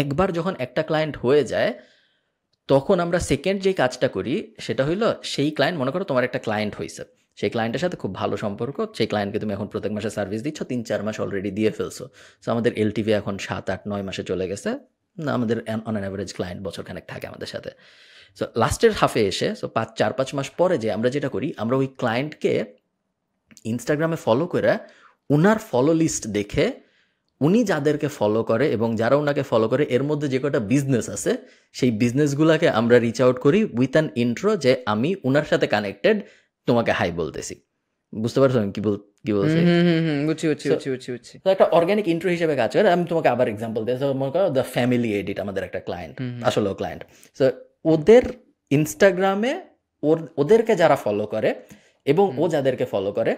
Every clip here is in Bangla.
একবার যখন একটা ক্লায়েন্ট হয়ে যায়, তখন আমরা সেকেন্ড যে কাজটা করি, সেটা হইল সেই ক্লায়েন্ট মনে করো তোমার একটা ক্লায়েন্ট হয়েছে সেই ক্লায়েন্টের সাথে খুব ভালো সম্পর্ক, সেই ক্লায়েন্টকে তুমি এখন প্রত্যেক মাসে সার্ভিস দিচ্ছ, তিন চার মাস অলরেডি দিয়ে ফেলছো। সো আমাদের এলটিভি এখন সাত, আট, নয় মাসে চলে গেছে। না, আমাদের অন অ্যান অ্যাভারেজ ক্লায়েন্ট বছরখানেক থাকে আমাদের সাথে। সো লাস্টের হাফে এসে সো পাঁচ, চার, পাঁচ মাস পরে যে আমরা যেটা করি, আমরা ওই ক্লায়েন্টকে ইনস্টাগ্রামে ফলো করে ওনার ফলো লিস্ট দেখে উনি যাদেরকে ফলো করে এবং যারা ওনাকে ফলো করে এর মধ্যে যে কটা বিজনেস আছে সেই বিজনেসগুলোকে আমরা রিচ আউট করি উইথ অ্যান ইন্ট্রো যে আমি উনার সাথে কানেক্টেড তোমাকে হাই বলতেছি। বুঝতে পারছ আমি কি বল কি বলছি? বুঝছি বুঝছি বুঝছি বুঝছি বুঝছি। তো একটা অর্গানিক ইন্ট্রো হিসেবে কাজ করে আমি তোমাকে আবার এক্সাম্পল দিই। মনে করো দ্য ফ্যামিলি এডিট আমাদের একটা ক্লায়েন্ট আসলেও ক্লায়েন্ট সো ওদের ইনস্টাগ্রামে ওর ওদেরকে যারা ফলো করে এবং ও যাদেরকে ফলো করে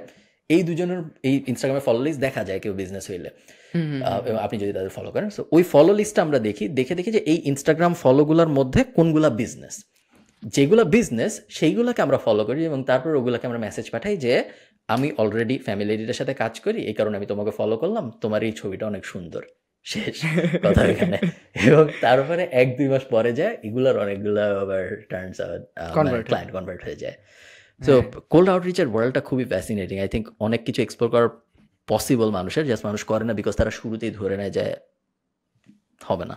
এই দুজনের এই ইনস্টাগ্রামে ফলো লিস্ট দেখা যায় কেউ বিজনেস হইলে। আপনি যদি তাদের ফলো করেন। সো ওই ফলো লিস্টটা আমরা দেখি দেখে দেখি যে এই ইনস্টাগ্রাম ফলোগুলোর মধ্যে কোনগুলা বিজনেস যেগুলো বিজনেস সেইগুলোকে আমরা ফলো করি এবং তারপর ওগুলোকে আমরা মেসেজ পাঠাই যে আমি অলরেডি ফ্যামিলি এডিটের সাথে কাজ করি এই কারণে আমি তোমাকে ফলো করলাম তোমার এই ছবিটা অনেক সুন্দর। শেষ কথা এখানে। এবং তারপরে এক দুই মাস পরে যায় এগুলোর অনেকগুলো আবার টার্নস ক্লায়েন্ট কনভার্ট হয়ে যায়। সো কোল্ড আউটরিচের ওয়ার্ল্ডটা খুবই ফ্যাসিনেটিং আই থিঙ্ক অনেক কিছু এক্সপ্লোর করার পসিবল মানুষের জাস্ট মানুষ করে না বিকজ তারা শুরুতেই ধরে নেয় যে হবে না।